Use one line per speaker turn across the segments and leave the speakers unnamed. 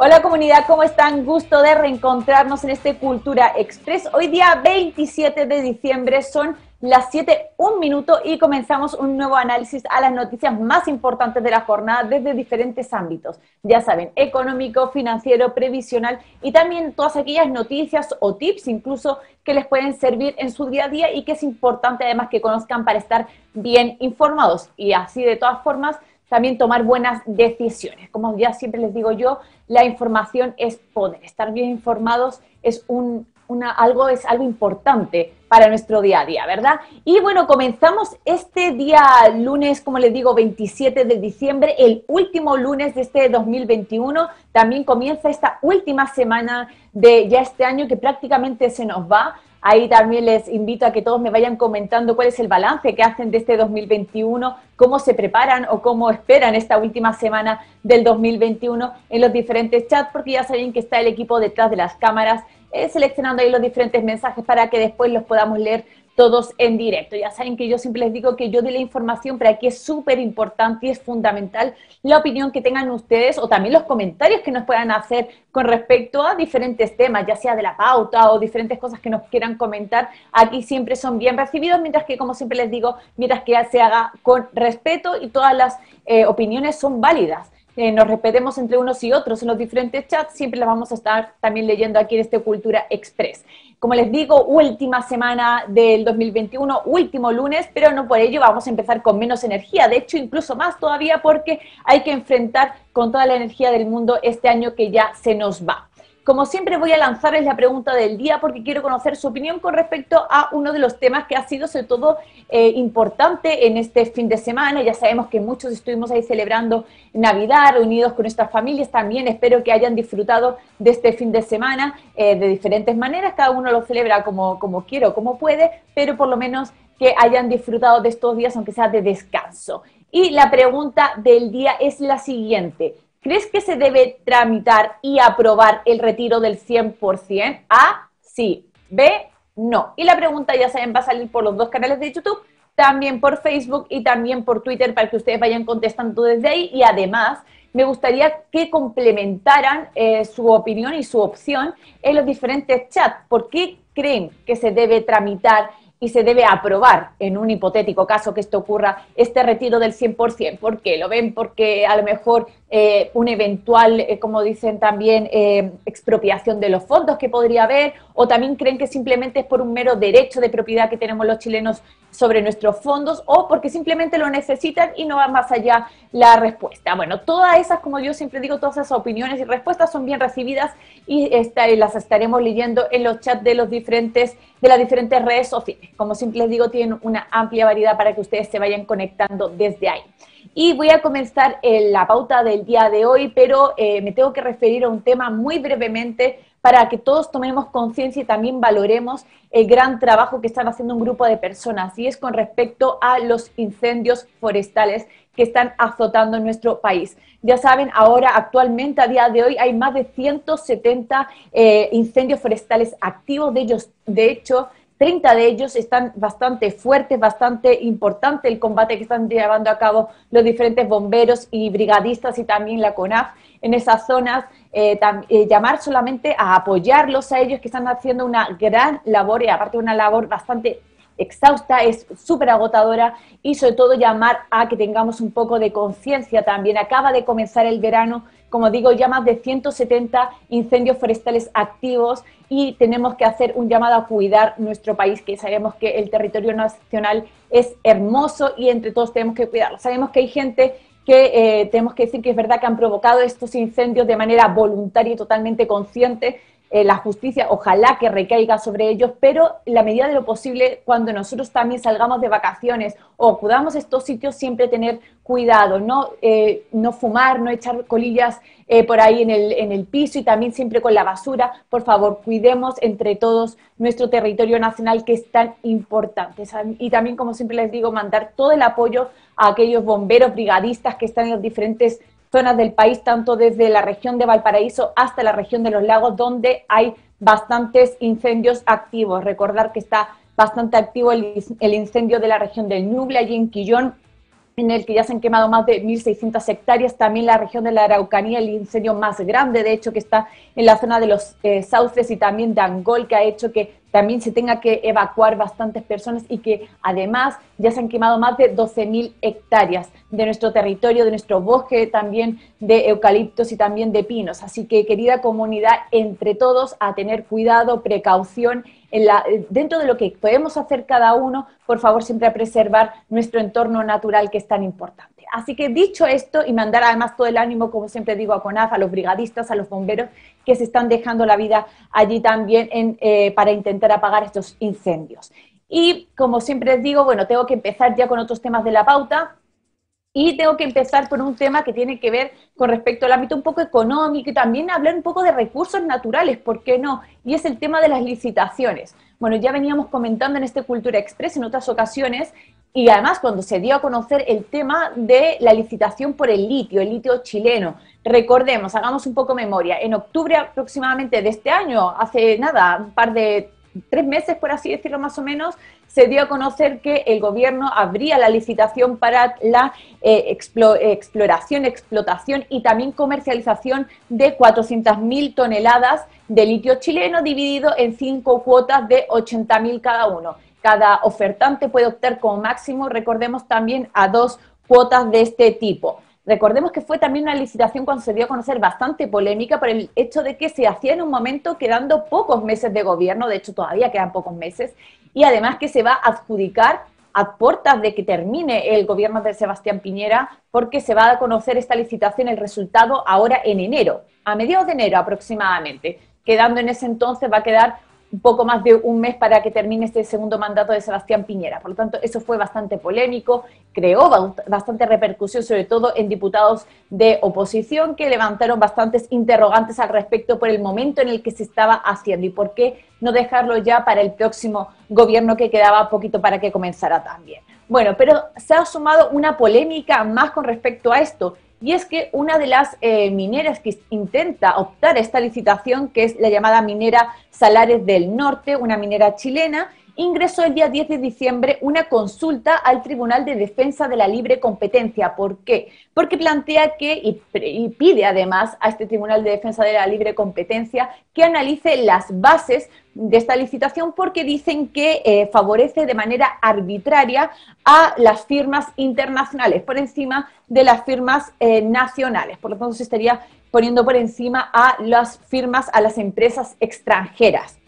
Hola comunidad, ¿cómo están? Gusto de reencontrarnos en este Cultura Express. Hoy día 27 de diciembre son las 7, un minuto y comenzamos un nuevo análisis a las noticias más importantes de la jornada desde diferentes ámbitos. Ya saben, económico, financiero, previsional y también todas aquellas noticias o tips incluso que les pueden servir en su día a día y que es importante además que conozcan para estar bien informados. Y así de todas formas también tomar buenas decisiones. Como ya siempre les digo yo, la información es poder. Estar bien informados es un, una, algo, es algo importante para nuestro día a día, ¿verdad? Y bueno, comenzamos este día lunes, como les digo, 27 de diciembre, el último lunes de este 2021. También comienza esta última semana de ya este año que prácticamente se nos va. Ahí también les invito a que todos me vayan comentando cuál es el balance que hacen de este 2021, cómo se preparan o cómo esperan esta última semana del 2021 en los diferentes chats, porque ya saben que está el equipo detrás de las cámaras eh, seleccionando ahí los diferentes mensajes para que después los podamos leer todos en directo. Ya saben que yo siempre les digo que yo doy la información, pero aquí es súper importante y es fundamental la opinión que tengan ustedes o también los comentarios que nos puedan hacer con respecto a diferentes temas, ya sea de la pauta o diferentes cosas que nos quieran comentar. Aquí siempre son bien recibidos, mientras que, como siempre les digo, mientras que se haga con respeto y todas las eh, opiniones son válidas. Eh, nos respetemos entre unos y otros en los diferentes chats, siempre las vamos a estar también leyendo aquí en este Cultura Express. Como les digo, última semana del 2021, último lunes, pero no por ello vamos a empezar con menos energía, de hecho incluso más todavía porque hay que enfrentar con toda la energía del mundo este año que ya se nos va. Como siempre voy a lanzarles la pregunta del día porque quiero conocer su opinión con respecto a uno de los temas que ha sido sobre todo eh, importante en este fin de semana. Ya sabemos que muchos estuvimos ahí celebrando Navidad, reunidos con nuestras familias. También espero que hayan disfrutado de este fin de semana eh, de diferentes maneras. Cada uno lo celebra como, como quiere o como puede, pero por lo menos que hayan disfrutado de estos días, aunque sea de descanso. Y la pregunta del día es la siguiente. ¿Crees que se debe tramitar y aprobar el retiro del 100%? A, sí. B, no. Y la pregunta, ya saben, va a salir por los dos canales de YouTube, también por Facebook y también por Twitter para que ustedes vayan contestando desde ahí. Y además, me gustaría que complementaran eh, su opinión y su opción en los diferentes chats. ¿Por qué creen que se debe tramitar y se debe aprobar en un hipotético caso que esto ocurra este retiro del 100%. ¿Por qué? ¿Lo ven porque a lo mejor eh, un eventual, eh, como dicen también, eh, expropiación de los fondos que podría haber? ¿O también creen que simplemente es por un mero derecho de propiedad que tenemos los chilenos sobre nuestros fondos? ¿O porque simplemente lo necesitan y no va más allá la respuesta? Bueno, todas esas, como yo siempre digo, todas esas opiniones y respuestas son bien recibidas y las estaremos leyendo en los chats de los diferentes de las diferentes redes sociales. Como siempre les digo, tienen una amplia variedad para que ustedes se vayan conectando desde ahí. Y voy a comenzar la pauta del día de hoy, pero eh, me tengo que referir a un tema muy brevemente para que todos tomemos conciencia y también valoremos el gran trabajo que están haciendo un grupo de personas, y es con respecto a los incendios forestales que están azotando nuestro país. Ya saben, ahora actualmente, a día de hoy, hay más de 170 eh, incendios forestales activos, de ellos, de hecho, 30 de ellos están bastante fuertes, bastante importante el combate que están llevando a cabo los diferentes bomberos y brigadistas y también la CONAF en esas zonas. Eh, eh, llamar solamente a apoyarlos a ellos que están haciendo una gran labor y aparte una labor bastante exhausta, es súper agotadora y sobre todo llamar a que tengamos un poco de conciencia también. Acaba de comenzar el verano, como digo, ya más de 170 incendios forestales activos y tenemos que hacer un llamado a cuidar nuestro país, que sabemos que el territorio nacional es hermoso y entre todos tenemos que cuidarlo. Sabemos que hay gente que eh, tenemos que decir que es verdad que han provocado estos incendios de manera voluntaria y totalmente consciente, eh, la justicia, ojalá que recaiga sobre ellos, pero en la medida de lo posible, cuando nosotros también salgamos de vacaciones o acudamos a estos sitios, siempre tener cuidado, no, eh, no fumar, no echar colillas eh, por ahí en el, en el piso y también siempre con la basura. Por favor, cuidemos entre todos nuestro territorio nacional que es tan importante. Y también, como siempre les digo, mandar todo el apoyo a aquellos bomberos, brigadistas que están en los diferentes zonas del país, tanto desde la región de Valparaíso hasta la región de los lagos, donde hay bastantes incendios activos. Recordar que está bastante activo el, incendio de la región del Ñuble, allí en Quillón, en el que ya se han quemado más de 1.600 hectáreas. También la región de la Araucanía, el incendio más grande, de hecho, que está en la zona de los eh, sauces y también de Angol, que ha hecho que también se tenga que evacuar bastantes personas y que además ya se han quemado más de 12.000 hectáreas de nuestro territorio, de nuestro bosque, también de eucaliptos y también de pinos. Así que, querida comunidad, entre todos a tener cuidado, precaución dentro de lo que podemos hacer cada uno, por favor siempre a preservar nuestro entorno natural que es tan importante. Así que dicho esto, y mandar además todo el ánimo, como siempre digo, a CONAF, a los brigadistas, a los bomberos que se están dejando la vida allí también eh, para intentar apagar estos incendios. Y como siempre digo, bueno, tengo que empezar ya con otros temas de la pauta. Y tengo que empezar por un tema que tiene que ver con respecto al ámbito un poco económico y también hablar un poco de recursos naturales, ¿por qué no? Y es el tema de las licitaciones. Bueno, ya veníamos comentando en este Cultura Express en otras ocasiones y además cuando se dio a conocer el tema de la licitación por el litio, el litio chileno. Recordemos, hagamos un poco memoria, en octubre aproximadamente de este año, hace nada, un par de tres meses, por así decirlo más o menos, se dio a conocer que el gobierno abría la licitación para la eh, exploración, explotación y también comercialización de 400.000 toneladas de litio chileno dividido en cinco cuotas de 80.000 cada uno. Cada ofertante puede optar como máximo, recordemos también, a dos cuotas de este tipo. Recordemos que fue también una licitación cuando se dio a conocer bastante polémica por el hecho de que se hacía en un momento quedando pocos meses de gobierno, de hecho todavía quedan pocos meses, y además que se va a adjudicar a puertas de que termine el gobierno de Sebastián Piñera, porque se va a conocer esta licitación, el resultado ahora en enero, a mediados de enero aproximadamente, quedando en ese entonces va a quedar un poco más de un mes para que termine este segundo mandato de Sebastián Piñera. Por lo tanto, eso fue bastante polémico, creó bastante repercusión, sobre todo en diputados de oposición, que levantaron bastantes interrogantes al respecto por el momento en el que se estaba haciendo y por qué no dejarlo ya para el próximo gobierno que quedaba poquito para que comenzara también. Bueno, pero se ha sumado una polémica más con respecto a esto, y es que una de las eh, mineras que intenta optar a esta licitación, que es la llamada minera Salares del Norte, una minera chilena, ingresó el día 10 de diciembre una consulta al Tribunal de Defensa de la Libre Competencia. ¿Por qué? Porque plantea que, y, pide además a este Tribunal de Defensa de la Libre Competencia que analice las bases de esta licitación porque dicen que eh, favorece de manera arbitraria a las firmas internacionales por encima de las firmas eh, nacionales. Por lo tanto, se estaría poniendo por encima a las firmas, a las empresas extranjeras.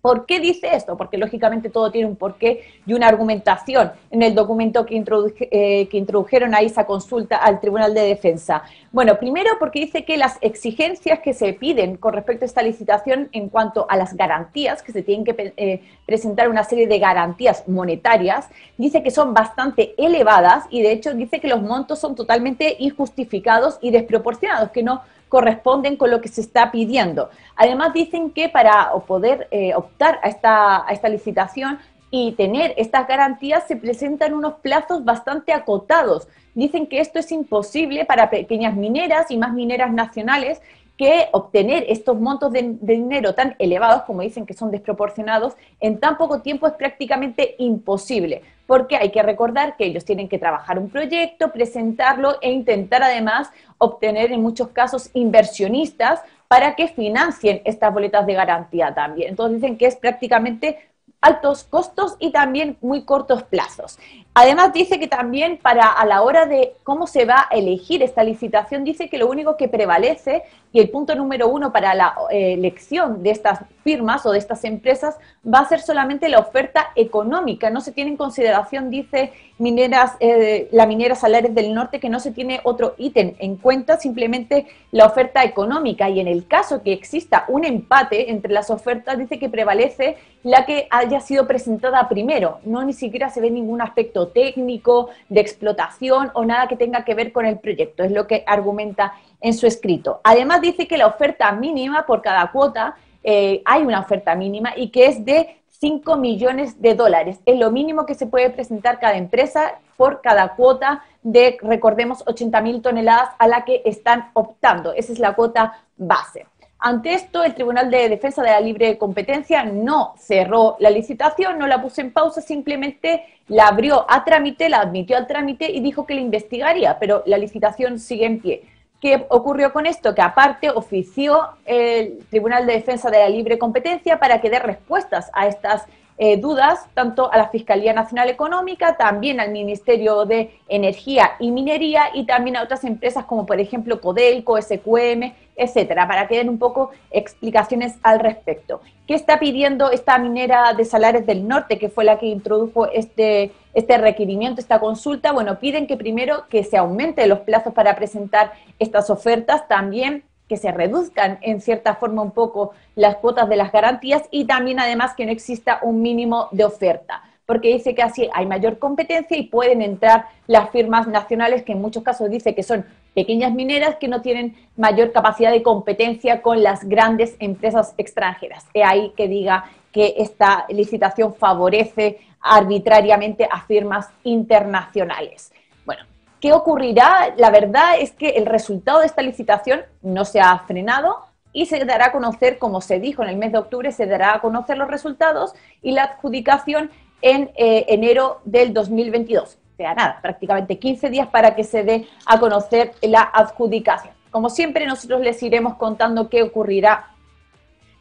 ¿Por qué dice esto? Porque lógicamente todo tiene un porqué y una argumentación en el documento que, eh, que introdujeron a esa consulta al Tribunal de Defensa. Bueno, primero porque dice que las exigencias que se piden con respecto a esta licitación en cuanto a las garantías, que se tienen que eh, presentar una serie de garantías monetarias, dice que son bastante elevadas y de hecho dice que los montos son totalmente injustificados y desproporcionados, que no corresponden con lo que se está pidiendo. Además dicen que para poder eh, optar a esta, a esta licitación y tener estas garantías se presentan unos plazos bastante acotados. Dicen que esto es imposible para pequeñas mineras y más mineras nacionales que obtener estos montos de, dinero tan elevados, como dicen que son desproporcionados, en tan poco tiempo es prácticamente imposible, porque hay que recordar que ellos tienen que trabajar un proyecto, presentarlo e intentar además obtener en muchos casos inversionistas para que financien estas boletas de garantía también. Entonces dicen que es prácticamente altos costos y también muy cortos plazos. Además dice que también para a la hora de cómo se va a elegir esta licitación, dice que lo único que prevalece y el punto número uno para la eh, elección de estas firmas o de estas empresas va a ser solamente la oferta económica. No se tiene en consideración, dice mineras, eh, la minera Salares del Norte, que no se tiene otro ítem en cuenta, simplemente la oferta económica. Y en el caso que exista un empate entre las ofertas, dice que prevalece la que haya sido presentada primero. No ni siquiera se ve ningún aspecto técnico, de explotación o nada que tenga que ver con el proyecto, es lo que argumenta en su escrito. Además dice que la oferta mínima por cada cuota, eh, hay una oferta mínima y que es de 5 millones de dólares. Es lo mínimo que se puede presentar cada empresa por cada cuota de, recordemos, 80 mil toneladas a la que están optando. Esa es la cuota base. Ante esto, el Tribunal de Defensa de la Libre Competencia no cerró la licitación, no la puso en pausa, simplemente la abrió a trámite, la admitió al trámite y dijo que la investigaría, pero la licitación sigue en pie. ¿Qué ocurrió con esto? Que aparte ofició el Tribunal de Defensa de la Libre Competencia para que dé respuestas a estas eh, dudas tanto a la Fiscalía Nacional Económica, también al Ministerio de Energía y Minería y también a otras empresas como por ejemplo Codelco, SQM, etcétera, para que den un poco explicaciones al respecto. ¿Qué está pidiendo esta minera de Salares del Norte, que fue la que introdujo este, este requerimiento, esta consulta? Bueno, piden que primero que se aumente los plazos para presentar estas ofertas, también que se reduzcan en cierta forma un poco las cuotas de las garantías y también además que no exista un mínimo de oferta, porque dice que así hay mayor competencia y pueden entrar las firmas nacionales que en muchos casos dice que son pequeñas mineras que no tienen mayor capacidad de competencia con las grandes empresas extranjeras. Es ahí que diga que esta licitación favorece arbitrariamente a firmas internacionales. ¿Qué ocurrirá? La verdad es que el resultado de esta licitación no se ha frenado y se dará a conocer, como se dijo en el mes de octubre, se dará a conocer los resultados y la adjudicación en eh, enero del 2022. O sea, nada, prácticamente 15 días para que se dé a conocer la adjudicación. Como siempre, nosotros les iremos contando qué ocurrirá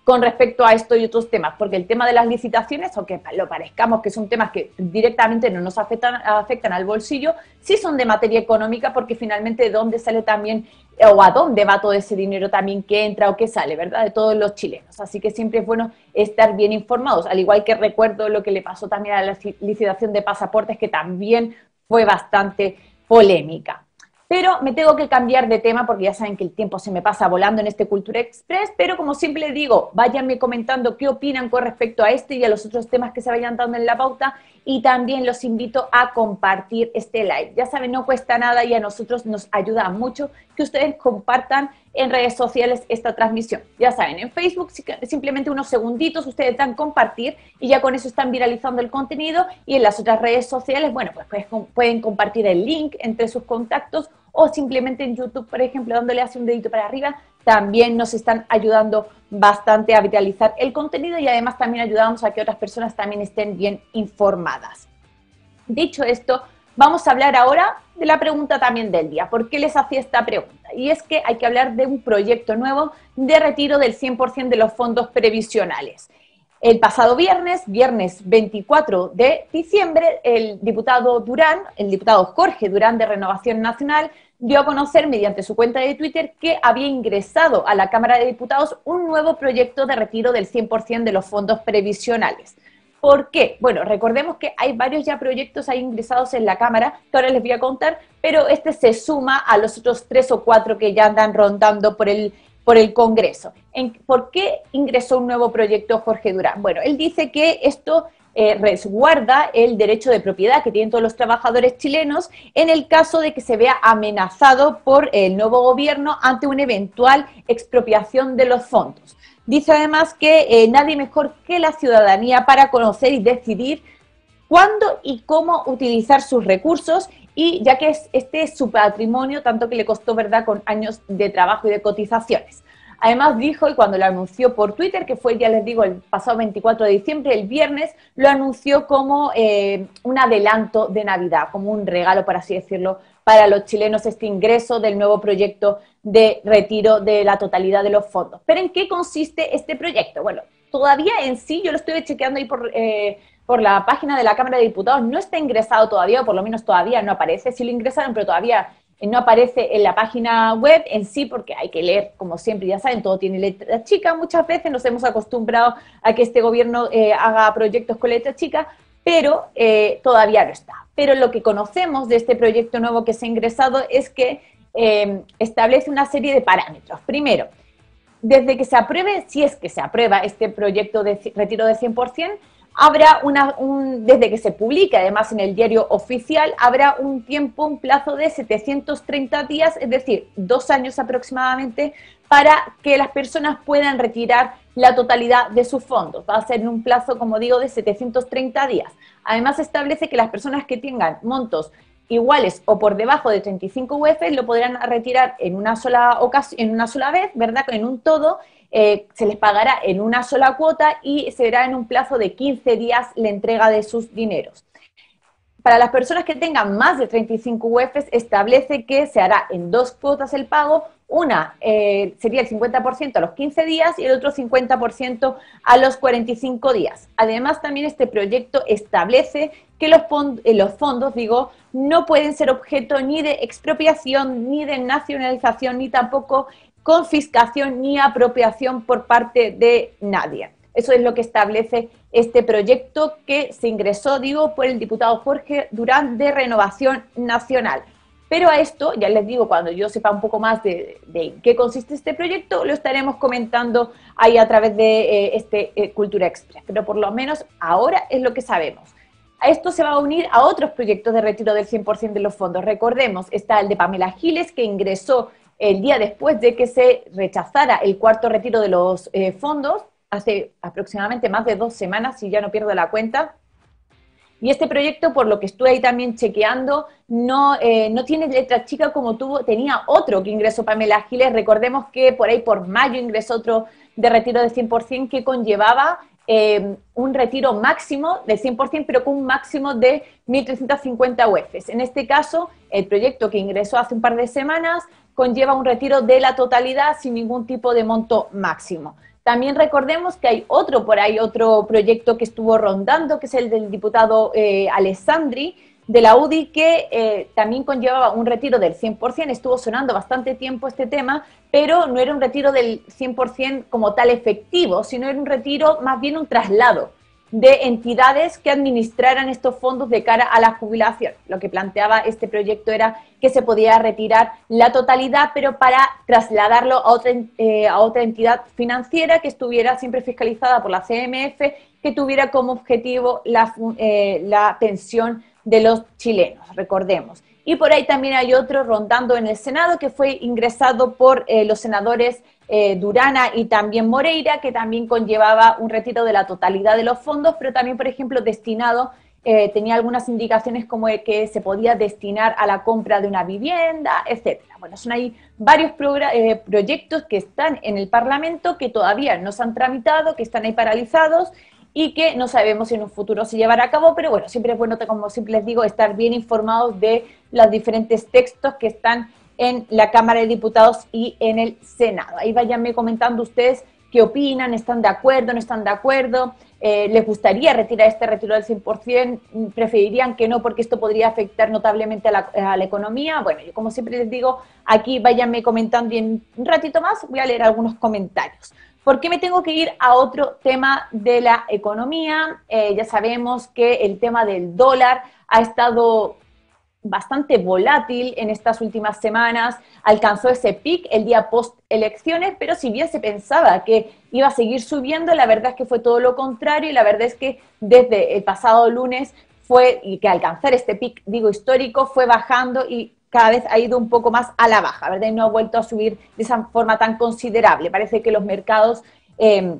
con respecto a esto y otros temas, porque el tema de las licitaciones, aunque lo parezcamos que son temas que directamente no nos afectan, afectan al bolsillo, sí son de materia económica, porque finalmente de dónde sale también, o a dónde va todo ese dinero también que entra o que sale, ¿verdad? De todos los chilenos. Así que siempre es bueno estar bien informados, al igual que recuerdo lo que le pasó también a la licitación de pasaportes, que también fue bastante polémica. Pero me tengo que cambiar de tema porque ya saben que el tiempo se me pasa volando en este Cultura Express, pero como siempre digo, váyanme comentando qué opinan con respecto a este y a los otros temas que se vayan dando en la pauta y también los invito a compartir este live. Ya saben, no cuesta nada y a nosotros nos ayuda mucho que ustedes compartan en redes sociales esta transmisión. Ya saben, en Facebook simplemente unos segunditos ustedes dan compartir y ya con eso están viralizando el contenido y en las otras redes sociales, bueno, pues, pueden compartir el link entre sus contactos o simplemente en YouTube, por ejemplo, dándole así un dedito para arriba, también nos están ayudando bastante a viralizar el contenido y además también ayudamos a que otras personas también estén bien informadas. Dicho esto, vamos a hablar ahora de la pregunta también del día. ¿Por qué les hacía esta pregunta? Y es que hay que hablar de un proyecto nuevo de retiro del 100% de los fondos previsionales. El pasado viernes, viernes 24 de diciembre, el diputado Durán, el diputado Jorge Durán de Renovación Nacional, dio a conocer mediante su cuenta de Twitter que había ingresado a la Cámara de Diputados un nuevo proyecto de retiro del 100% de los fondos previsionales. ¿Por qué? Bueno, recordemos que hay varios ya proyectos ahí ingresados en la Cámara, que ahora les voy a contar, pero este se suma a los otros tres o cuatro que ya andan rondando por el, por el Congreso. ¿Por qué ingresó un nuevo proyecto Jorge Durán? Bueno, él dice que esto eh, resguarda el derecho de propiedad que tienen todos los trabajadores chilenos en el caso de que se vea amenazado por el nuevo gobierno ante una eventual expropiación de los fondos. Dice además que eh, nadie mejor que la ciudadanía para conocer y decidir cuándo y cómo utilizar sus recursos y ya que este es su patrimonio, tanto que le costó, ¿verdad?, con años de trabajo y de cotizaciones. Además dijo, y cuando lo anunció por Twitter, que fue, ya les digo, el pasado 24 de diciembre, el viernes, lo anunció como eh, un adelanto de Navidad, como un regalo, por así decirlo, para los chilenos este ingreso del nuevo proyecto de retiro de la totalidad de los fondos. Pero ¿en qué consiste este proyecto? Bueno, todavía en sí, yo lo estuve chequeando ahí por, eh, por la página de la Cámara de Diputados, no está ingresado todavía, o por lo menos todavía no aparece, sí lo ingresaron, pero todavía no aparece en la página web en sí, porque hay que leer, como siempre, ya saben, todo tiene letra chica. Muchas veces nos hemos acostumbrado a que este gobierno eh, haga proyectos con letra chica, pero eh, todavía no está. Pero lo que conocemos de este proyecto nuevo que se ha ingresado es que eh, establece una serie de parámetros. Primero, desde que se apruebe, si es que se aprueba este proyecto de retiro de 100%, habrá una, un, desde que se publique además en el diario oficial, habrá un tiempo, un plazo de 730 días, es decir, dos años aproximadamente, para que las personas puedan retirar la totalidad de sus fondos. Va a ser en un plazo, como digo, de 730 días. Además, establece que las personas que tengan montos iguales o por debajo de 35 UF lo podrán retirar en una sola ocasión, en una sola vez, ¿verdad? En un todo, eh, se les pagará en una sola cuota y se verá en un plazo de 15 días la entrega de sus dineros. Para las personas que tengan más de 35 UFs, establece que se hará en dos cuotas el pago. Una eh, sería el 50% a los 15 días y el otro 50% a los 45 días. Además, también este proyecto establece que los, eh, los fondos, digo, no pueden ser objeto ni de expropiación, ni de nacionalización, ni tampoco confiscación ni apropiación por parte de nadie. Eso es lo que establece este proyecto que se ingresó, digo, por el diputado Jorge Durán de Renovación Nacional. Pero a esto, ya les digo, cuando yo sepa un poco más de, qué consiste este proyecto, lo estaremos comentando ahí a través de eh, este eh, Cultura Express. Pero por lo menos ahora es lo que sabemos. A esto se va a unir a otros proyectos de retiro del 100% de los fondos. Recordemos, está el de Pamela Giles, que ingresó el día después de que se rechazara el cuarto retiro de los eh, fondos hace aproximadamente más de dos semanas, si ya no pierdo la cuenta. Y este proyecto, por lo que estuve ahí también chequeando, no, eh, no tiene letra chica como tuvo, tenía otro que ingresó Pamela Giles. Recordemos que por ahí por mayo ingresó otro de retiro de 100% que conllevaba eh, un retiro máximo de 100%, pero con un máximo de 1.350 UFs. En este caso, el proyecto que ingresó hace un par de semanas conlleva un retiro de la totalidad sin ningún tipo de monto máximo. También recordemos que hay otro por ahí, otro proyecto que estuvo rondando, que es el del diputado eh, Alessandri de la UDI, que eh, también conllevaba un retiro del 100%. Estuvo sonando bastante tiempo este tema, pero no era un retiro del 100% como tal efectivo, sino era un retiro más bien un traslado de entidades que administraran estos fondos de cara a la jubilación. Lo que planteaba este proyecto era que se podía retirar la totalidad, pero para trasladarlo a otra, eh, otra entidad financiera que estuviera siempre fiscalizada por la CMF, que tuviera como objetivo la, eh, la pensión de los chilenos, recordemos. Y por ahí también hay otro rondando en el Senado que fue ingresado por eh, los senadores eh, Durana y también Moreira, que también conllevaba un retiro de la totalidad de los fondos, pero también, por ejemplo, destinado, eh, tenía algunas indicaciones como que se podía destinar a la compra de una vivienda, etcétera. Bueno, son ahí varios proyectos que están en el Parlamento que todavía no se han tramitado, que están ahí paralizados y que no sabemos si en un futuro se llevará a cabo, pero bueno, siempre es bueno, como siempre les digo, estar bien informados de los diferentes textos que están en la Cámara de Diputados y en el Senado. Ahí váyanme comentando ustedes qué opinan, están de acuerdo, no están de acuerdo, eh, les gustaría retirar este retiro del 100%, preferirían que no porque esto podría afectar notablemente a la, economía. Bueno, yo como siempre les digo, aquí váyanme comentando y en un ratito más voy a leer algunos comentarios. ¿Por qué me tengo que ir a otro tema de la economía? Eh, ya sabemos que el tema del dólar ha estado bastante volátil en estas últimas semanas, alcanzó ese pic el día post elecciones, pero si bien se pensaba que iba a seguir subiendo, la verdad es que fue todo lo contrario y la verdad es que desde el pasado lunes fue, y que alcanzar este pic, digo, histórico, fue bajando y cada vez ha ido un poco más a la baja, ¿verdad? Y no ha vuelto a subir de esa forma tan considerable. Parece que los mercados eh,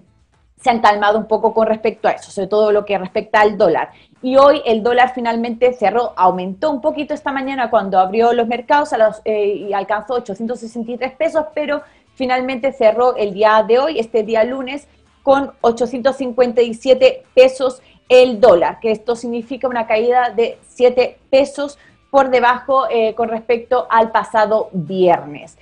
se han calmado un poco con respecto a eso, sobre todo lo que respecta al dólar. Y hoy el dólar finalmente cerró, aumentó un poquito esta mañana cuando abrió los mercados a los, eh, y alcanzó 863 pesos, pero finalmente cerró el día de hoy, este día lunes, con 857 pesos el dólar, que esto significa una caída de 7 pesos por debajo eh, con respecto al pasado viernes.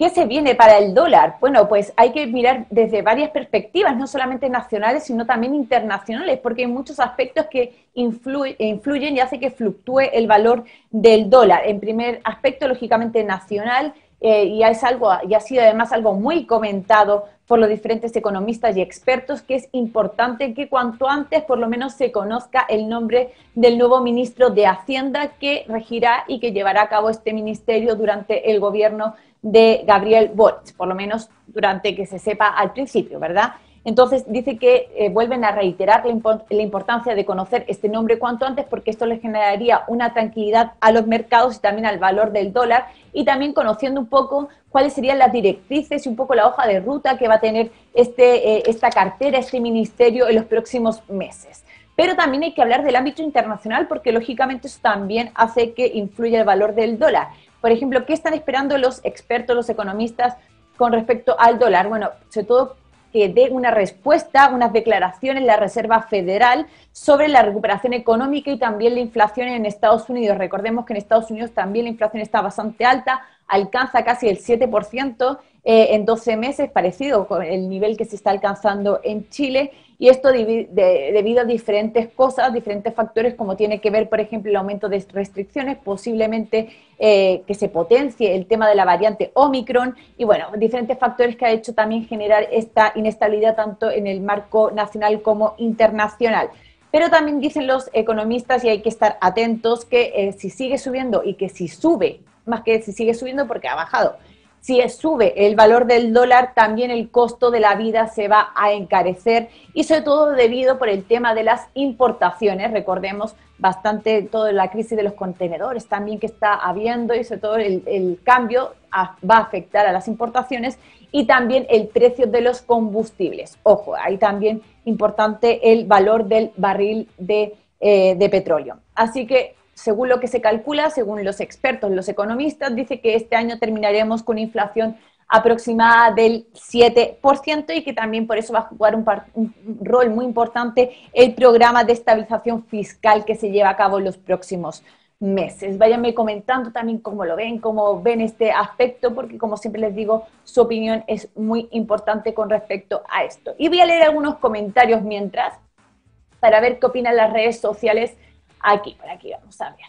¿Qué se viene para el dólar? Bueno, pues hay que mirar desde varias perspectivas, no solamente nacionales, sino también internacionales, porque hay muchos aspectos que influyen y hacen que fluctúe el valor del dólar. En primer aspecto, lógicamente nacional, eh, y, es algo, y ha sido además algo muy comentado por los diferentes economistas y expertos, que es importante que cuanto antes por lo menos se conozca el nombre del nuevo ministro de Hacienda que regirá y que llevará a cabo este ministerio durante el gobierno de Gabriel Boric, por lo menos durante que se sepa al principio, ¿verdad? Entonces dice que eh, vuelven a reiterar la, importancia de conocer este nombre cuanto antes porque esto les generaría una tranquilidad a los mercados y también al valor del dólar y también conociendo un poco cuáles serían las directrices y un poco la hoja de ruta que va a tener este, eh, esta cartera, este ministerio en los próximos meses. Pero también hay que hablar del ámbito internacional porque lógicamente eso también hace que influya el valor del dólar. Por ejemplo, ¿qué están esperando los expertos, los economistas con respecto al dólar? Bueno, sobre todo que dé una respuesta, unas declaraciones la Reserva Federal sobre la recuperación económica y también la inflación en Estados Unidos. Recordemos que en Estados Unidos también la inflación está bastante alta, alcanza casi el 7% eh, en 12 meses, parecido con el nivel que se está alcanzando en Chile, y esto debido a diferentes cosas, diferentes factores, como tiene que ver, por ejemplo, el aumento de restricciones, posiblemente eh, que se potencie el tema de la variante Omicron, y bueno, diferentes factores que ha hecho también generar esta inestabilidad tanto en el marco nacional como internacional. Pero también dicen los economistas, y hay que estar atentos, que eh, si sigue subiendo y que si sube, más que si sigue subiendo porque ha bajado, si sube el valor del dólar, también el costo de la vida se va a encarecer y sobre todo debido por el tema de las importaciones. Recordemos bastante toda la crisis de los contenedores también que está habiendo y sobre todo el, cambio va a afectar a las importaciones y también el precio de los combustibles. Ojo, ahí también importante el valor del barril de, eh, de petróleo. Así que según lo que se calcula, según los expertos, los economistas, dice que este año terminaremos con inflación aproximada del 7% y que también por eso va a jugar un, rol muy importante el programa de estabilización fiscal que se lleva a cabo en los próximos meses. Váyanme comentando también cómo lo ven, cómo ven este aspecto, porque como siempre les digo, su opinión es muy importante con respecto a esto. Y voy a leer algunos comentarios mientras, para ver qué opinan las redes sociales Aquí, por aquí vamos a ver.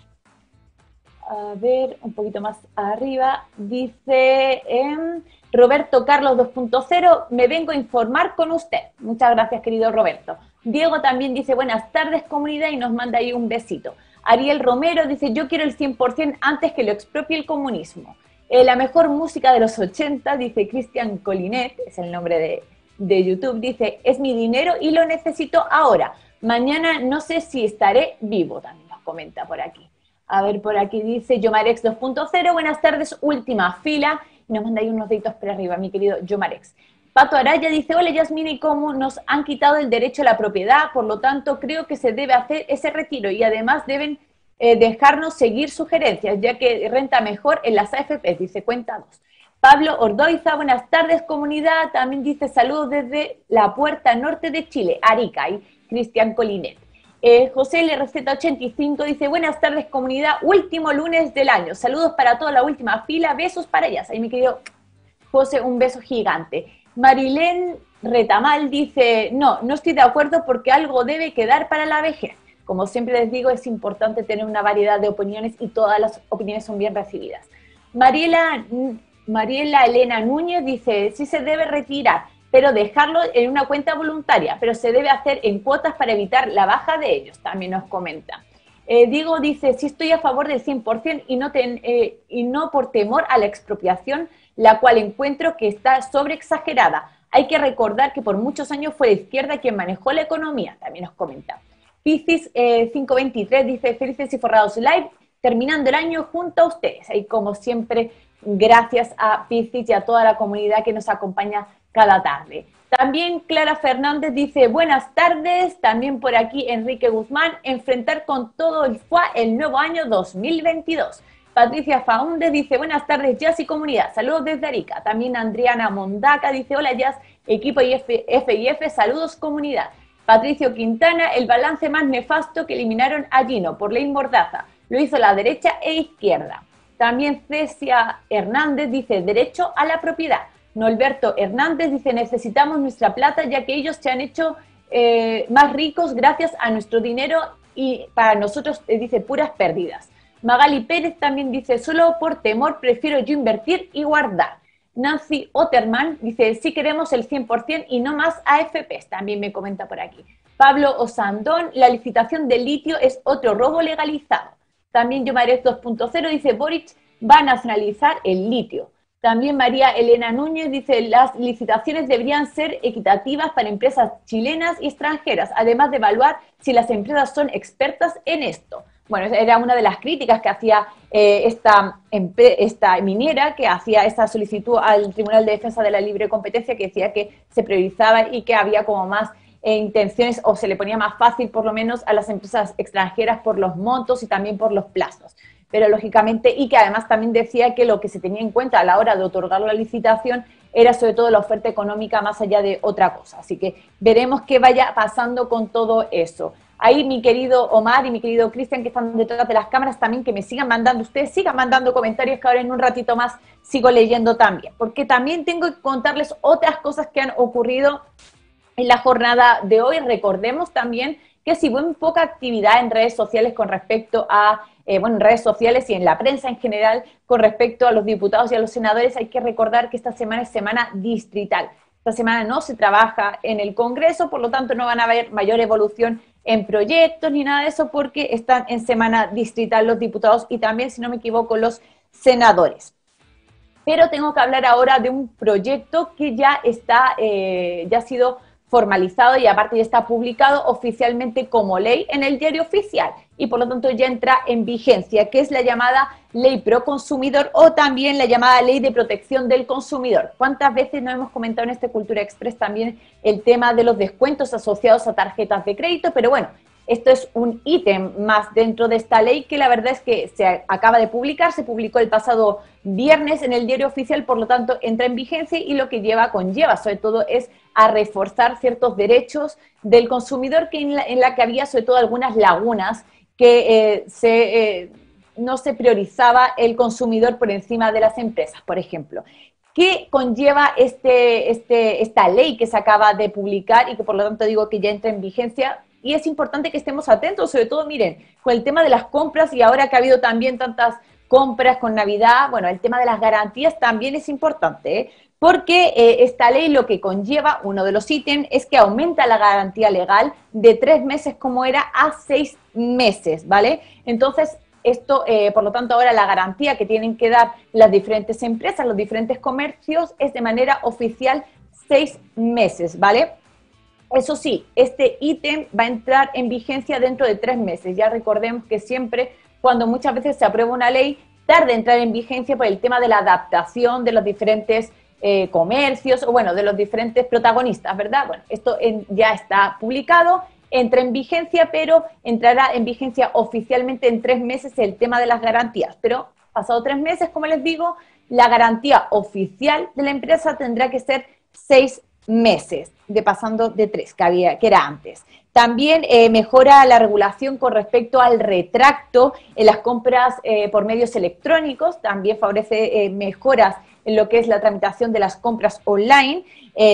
A ver, un poquito más arriba. Dice em, Roberto Carlos 2.0, me vengo a informar con usted. Muchas gracias, querido Roberto. Diego también dice, buenas tardes, comunidad, y nos manda ahí un besito. Ariel Romero dice, yo quiero el 100% antes que lo expropie el comunismo. Eh, la mejor música de los 80, dice Cristian Colinet, es el nombre de, de YouTube, dice, es mi dinero y lo necesito ahora. Mañana no sé si estaré vivo, también nos comenta por aquí. A ver, por aquí dice Yomarex 2.0, buenas tardes, última fila. Y nos manda ahí unos deditos para arriba, mi querido Yomarex. Pato Araya dice, hola Yasmina, ¿y cómo nos han quitado el derecho a la propiedad? Por lo tanto, creo que se debe hacer ese retiro y además deben eh, dejarnos seguir sugerencias, ya que renta mejor en las AFP, dice, cuéntanos. Pablo Ordoiza, buenas tardes comunidad, también dice saludos desde la puerta norte de Chile, Arica. Cristian Colinet. Eh, José LRZ85 dice, buenas tardes comunidad, último lunes del año. Saludos para toda la última fila, besos para ellas. Ahí mi querido José, un beso gigante. Marilén Retamal dice, no, no estoy de acuerdo porque algo debe quedar para la vejez. Como siempre les digo, es importante tener una variedad de opiniones y todas las opiniones son bien recibidas. Mariela, Mariela Elena Núñez dice, sí se debe retirar pero dejarlo en una cuenta voluntaria, pero se debe hacer en cuotas para evitar la baja de ellos, también nos comenta. Eh, Diego dice, sí estoy a favor del 100% y no, eh, y no por temor a la expropiación, la cual encuentro que está sobreexagerada. Hay que recordar que por muchos años fue la izquierda quien manejó la economía, también nos comenta. Piscis 523 eh, dice, felices y forrados live, terminando el año junto a ustedes. Y como siempre, gracias a Piscis y a toda la comunidad que nos acompaña cada tarde. También Clara Fernández dice, buenas tardes, también por aquí Enrique Guzmán, enfrentar con todo el FUA el nuevo año 2022. Patricia Faunde dice, buenas tardes, Jazz y comunidad, saludos desde Arica. También Adriana Mondaca dice, hola Jazz, equipo y F, y F, saludos comunidad. Patricio Quintana, el balance más nefasto que eliminaron a Gino por ley mordaza. Lo hizo la derecha e izquierda. También Cecia Hernández dice, derecho a la propiedad. Norberto Hernández dice, necesitamos nuestra plata ya que ellos se han hecho eh, más ricos gracias a nuestro dinero y para nosotros, eh, dice, puras pérdidas. Magali Pérez también dice, solo por temor prefiero yo invertir y guardar. Nancy Otterman dice, sí queremos el 100% y no más AFPs, también me comenta por aquí. Pablo Osandón, la licitación de litio es otro robo legalizado. También Yomares 2.0 dice, Boric va a nacionalizar el litio. También María Elena Núñez dice, las licitaciones deberían ser equitativas para empresas chilenas y extranjeras, además de evaluar si las empresas son expertas en esto. Bueno, era una de las críticas que hacía eh, esta, esta minera, que hacía esta solicitud al Tribunal de Defensa de la Libre Competencia, que decía que se priorizaba y que había como más eh, intenciones o se le ponía más fácil por lo menos a las empresas extranjeras por los montos y también por los plazos. Pero lógicamente, y que además también decía que lo que se tenía en cuenta a la hora de otorgar la licitación era sobre todo la oferta económica más allá de otra cosa. Así que veremos qué vaya pasando con todo eso. Ahí mi querido Omar y mi querido Cristian, que están detrás de las cámaras, también que me sigan mandando, ustedes sigan mandando comentarios que ahora en un ratito más sigo leyendo también, porque también tengo que contarles otras cosas que han ocurrido en la jornada de hoy. Recordemos también que si hubo poca actividad en redes sociales con respecto a, eh, bueno, en redes sociales y en la prensa en general con respecto a los diputados y a los senadores, hay que recordar que esta semana es semana distrital. Esta semana no se trabaja en el Congreso, por lo tanto no van a haber mayor evolución en proyectos ni nada de eso porque están en semana distrital los diputados y también, si no me equivoco, los senadores. Pero tengo que hablar ahora de un proyecto que ya está, eh, ya ha sido formalizado y aparte ya está publicado oficialmente como ley en el diario oficial y por lo tanto ya entra en vigencia, que es la llamada ley pro consumidor o también la llamada ley de protección del consumidor. ¿Cuántas veces no hemos comentado en este Cultura Express también el tema de los descuentos asociados a tarjetas de crédito? Pero bueno, esto es un ítem más dentro de esta ley que la verdad es que se acaba de publicar, se publicó el pasado viernes en el diario oficial, por lo tanto entra en vigencia y lo que lleva conlleva sobre todo es a reforzar ciertos derechos del consumidor que en la, que había sobre todo algunas lagunas que eh, eh, no se priorizaba el consumidor por encima de las empresas, por ejemplo. ¿Qué conlleva este, este, esta ley que se acaba de publicar y que por lo tanto digo que ya entra en vigencia? y es importante que estemos atentos, sobre todo, miren, con el tema de las compras y ahora que ha habido también tantas compras con Navidad, bueno, el tema de las garantías también es importante, ¿eh? Porque eh, esta ley lo que conlleva, uno de los ítems, es que aumenta la garantía legal de tres meses como era a seis meses, ¿vale? Entonces, esto, eh, por lo tanto, ahora la garantía que tienen que dar las diferentes empresas, los diferentes comercios, es de manera oficial seis meses, ¿vale? Eso sí, este ítem va a entrar en vigencia dentro de tres meses. Ya recordemos que siempre, cuando muchas veces se aprueba una ley, tarda en entrar en vigencia por el tema de la adaptación de los diferentes eh, comercios o, bueno, de los diferentes protagonistas, ¿verdad? Bueno, esto ya está publicado, entra en vigencia, pero entrará en vigencia oficialmente en tres meses el tema de las garantías. Pero pasado tres meses, como les digo, la garantía oficial de la empresa tendrá que ser seis meses, de pasando de tres, que, había, que era antes. También eh, mejora la regulación con respecto al retracto en las compras eh, por medios electrónicos, también favorece mejoras en lo que es la tramitación de las compras online.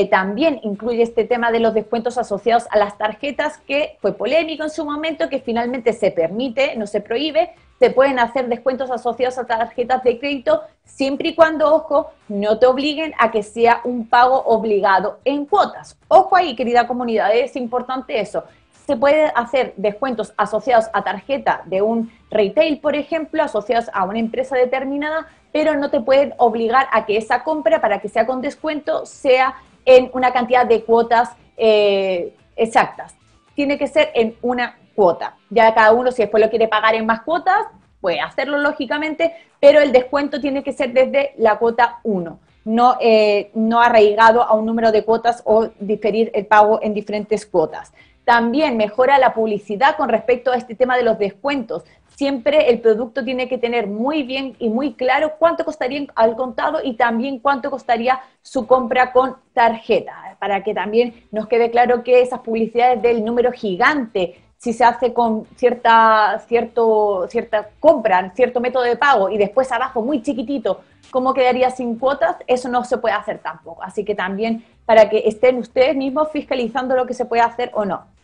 también incluye este tema de los descuentos asociados a las tarjetas, que fue polémico en su momento, que finalmente se permite, no se prohíbe, se pueden hacer descuentos asociados a tarjetas de crédito siempre y cuando, ojo, no te obliguen a que sea un pago obligado en cuotas. Ojo ahí, querida comunidad, es importante eso. Se puede hacer descuentos asociados a tarjeta de un retail, por ejemplo, asociados a una empresa determinada, pero no te pueden obligar a que esa compra, para que sea con descuento, sea en una cantidad de cuotas eh, exactas. Tiene que ser en una cuota. Ya cada uno, si después lo quiere pagar en más cuotas, puede hacerlo lógicamente, pero el descuento tiene que ser desde la cuota 1, no, eh, no arraigado a un número de cuotas o diferir el pago en diferentes cuotas. También mejora la publicidad con respecto a este tema de los descuentos. Siempre el producto tiene que tener muy bien y muy claro cuánto costaría al contado y también cuánto costaría su compra con tarjeta, para que también nos quede claro que esas publicidades del número gigante si se hace con cierta, cierto, cierta compra, cierto método de pago y después abajo muy chiquitito, ¿cómo quedaría sin cuotas? Eso no se puede hacer tampoco. Así que también para que estén ustedes mismos fiscalizando lo que se puede hacer o no.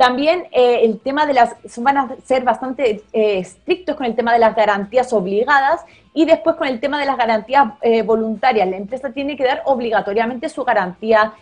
También eh, el tema de las, van a ser bastante eh, estrictos con el tema de las garantías obligadas y después con el tema de las garantías eh, voluntarias. La empresa tiene que dar obligatoriamente su garantía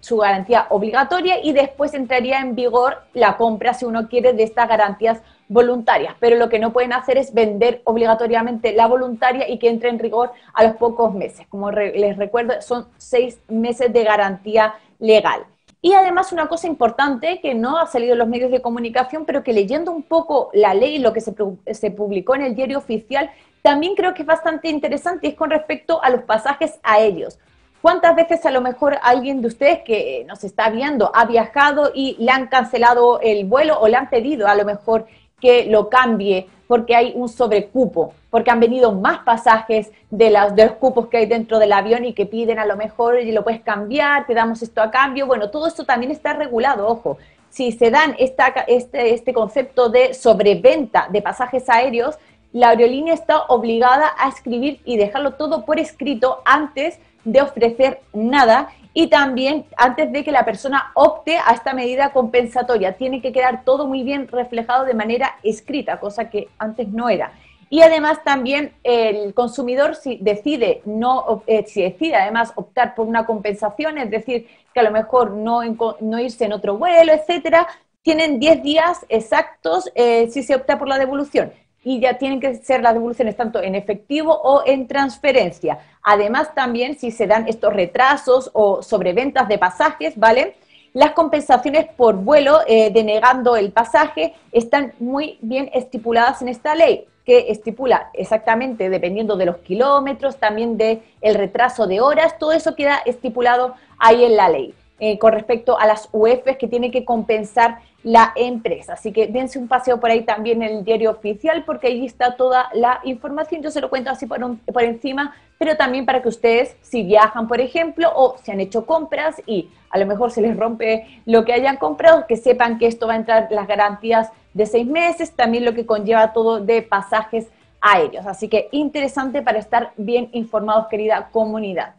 su garantía obligatoria y después entraría en vigor la compra, si uno quiere, de estas garantías voluntarias. Pero lo que no pueden hacer es vender obligatoriamente la voluntaria y que entre en rigor a los pocos meses. Como les recuerdo, son seis meses de garantía legal. Y además una cosa importante que no ha salido en los medios de comunicación, pero que leyendo un poco la ley, lo que se, se publicó en el diario oficial, también creo que es bastante interesante, es con respecto a los pasajes aéreos. ¿Cuántas veces a lo mejor alguien de ustedes que nos está viendo ha viajado y le han cancelado el vuelo o le han pedido a lo mejor que lo cambie porque hay un sobrecupo, porque han venido más pasajes de, las, de los cupos que hay dentro del avión y que piden a lo mejor y lo puedes cambiar, te damos esto a cambio. Bueno, todo esto también está regulado, ojo. Si se dan esta, este, este concepto de sobreventa de pasajes aéreos, la aerolínea está obligada a escribir y dejarlo todo por escrito antes de ofrecer nada y también antes de que la persona opte a esta medida compensatoria. Tiene que quedar todo muy bien reflejado de manera escrita, cosa que antes no era. Y además también el consumidor si decide no eh, si decide además optar por una compensación, es decir, que a lo mejor no, no irse en otro vuelo, etcétera, tienen 10 días exactos eh, si se opta por la devolución y ya tienen que ser las devoluciones tanto en efectivo o en transferencia. Además, también si se dan estos retrasos o sobreventas de pasajes, ¿vale? Las compensaciones por vuelo eh, denegando el pasaje están muy bien estipuladas en esta ley, que estipula exactamente, dependiendo de los kilómetros, también del el retraso de horas, todo eso queda estipulado ahí en la ley. Eh, con respecto a las UEFs que tiene que compensar la empresa. Así que dense un paseo por ahí también en el diario oficial porque ahí está toda la información. Yo se lo cuento así por, por encima, pero también para que ustedes, si viajan, por ejemplo, o se han hecho compras y a lo mejor se les rompe lo que hayan comprado, que sepan que esto va a entrar las garantías de seis meses, también lo que conlleva todo de pasajes aéreos. Así que interesante para estar bien informados, querida comunidad.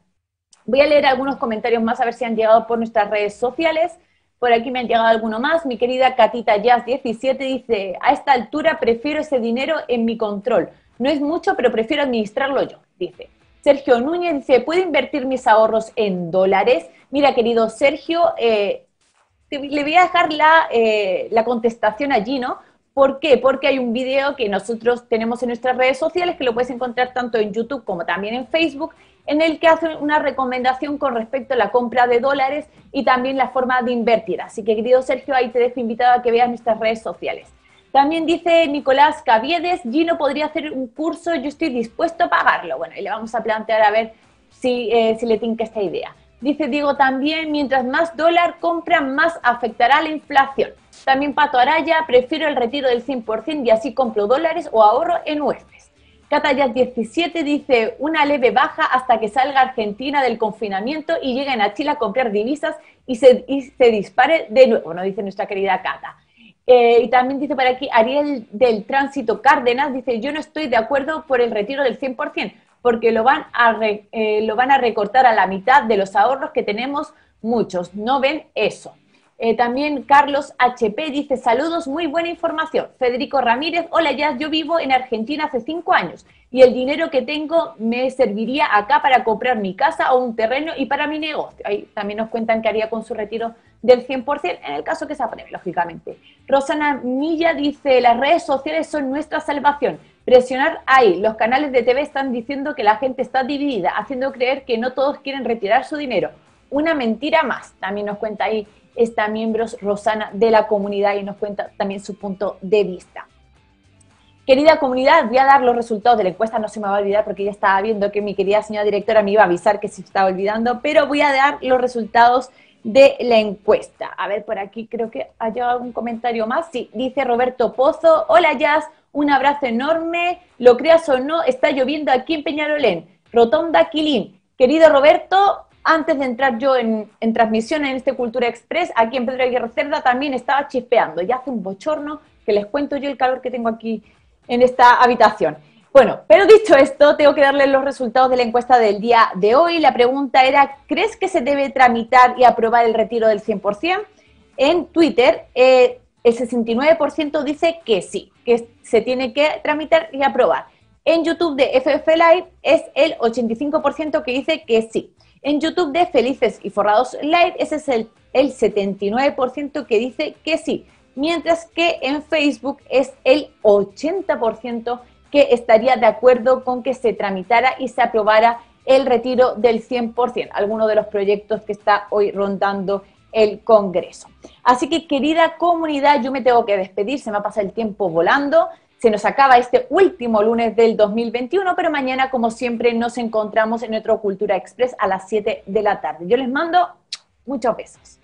Voy a leer algunos comentarios más a ver si han llegado por nuestras redes sociales. Por aquí me han llegado alguno más. Mi querida Catita Jazz 17 dice, a esta altura prefiero ese dinero en mi control. No es mucho, pero prefiero administrarlo yo, dice. Sergio Núñez dice, ¿puedo invertir mis ahorros en dólares? Mira, querido Sergio, eh, le voy a dejar la, eh, la contestación allí, ¿no? ¿Por qué? Porque hay un video que nosotros tenemos en nuestras redes sociales que lo puedes encontrar tanto en YouTube como también en Facebook en el que hace una recomendación con respecto a la compra de dólares y también la forma de invertir. Así que, querido Sergio, ahí te dejo invitado a que veas nuestras redes sociales. También dice Nicolás Caviedes, Gino podría hacer un curso, yo estoy dispuesto a pagarlo. Bueno, y le vamos a plantear a ver si, eh, si le tinca esta idea. Dice Diego también, mientras más dólar compra, más afectará la inflación. También Pato Araya, prefiero el retiro del 100% y así compro dólares o ahorro en UEFs. Catayas 17 dice una leve baja hasta que salga Argentina del confinamiento y lleguen a Chile a comprar divisas y se, dispare de nuevo, nos dice nuestra querida Cata. Eh, y también dice por aquí Ariel del Tránsito Cárdenas, dice yo no estoy de acuerdo por el retiro del 100%, porque lo van, a eh, lo van a recortar a la mitad de los ahorros que tenemos muchos. No ven eso. Eh, también Carlos HP dice, saludos, muy buena información. Federico Ramírez, hola ya, yo vivo en Argentina hace cinco años y el dinero que tengo me serviría acá para comprar mi casa o un terreno y para mi negocio. Ahí también nos cuentan que haría con su retiro del 100% en el caso que se apruebe, lógicamente. Rosana Milla dice, las redes sociales son nuestra salvación. Presionar ahí, los canales de TV están diciendo que la gente está dividida, haciendo creer que no todos quieren retirar su dinero. Una mentira más, también nos cuenta ahí esta miembro Rosana de la comunidad y nos cuenta también su punto de vista. Querida comunidad, voy a dar los resultados de la encuesta, no se me va a olvidar porque ya estaba viendo que mi querida señora directora me iba a avisar que se estaba olvidando, pero voy a dar los resultados de la encuesta. A ver, por aquí creo que ha llegado un comentario más. Sí, dice Roberto Pozo, hola Jazz, un abrazo enorme, lo creas o no, está lloviendo aquí en Peñarolén, Rotonda Quilín. Querido Roberto, antes de entrar yo en, transmisión en este Cultura Express, aquí en Pedro Aguirre Cerda también estaba chispeando. Ya hace un bochorno que les cuento yo el calor que tengo aquí en esta habitación. Bueno, pero dicho esto, tengo que darles los resultados de la encuesta del día de hoy. La pregunta era, ¿crees que se debe tramitar y aprobar el retiro del 100%? En Twitter, eh, el 69% dice que sí, que se tiene que tramitar y aprobar. En YouTube de FF Live es el 85% que dice que sí. En YouTube de Felices y Forrados Live, ese es el, el 79% que dice que sí, mientras que en Facebook es el 80% que estaría de acuerdo con que se tramitara y se aprobara el retiro del 100%, alguno de los proyectos que está hoy rondando el Congreso. Así que querida comunidad, yo me tengo que despedir, se me ha pasado el tiempo volando. Se nos acaba este último lunes del 2021, pero mañana, como siempre, nos encontramos en nuestro Cultura Express a las 7 de la tarde. Yo les mando muchos besos.